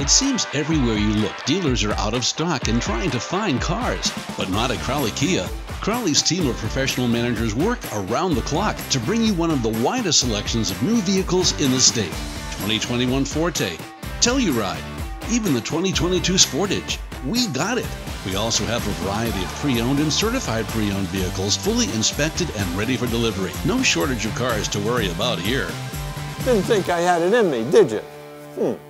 It seems everywhere you look, dealers are out of stock and trying to find cars, but not at Crowley Kia. Crowley's team of professional managers work around the clock to bring you one of the widest selections of new vehicles in the state. 2021 Forte, Telluride, even the 2022 Sportage. We got it. We also have a variety of pre-owned and certified pre-owned vehicles fully inspected and ready for delivery. No shortage of cars to worry about here. Didn't think I had it in me, did you? Hmm.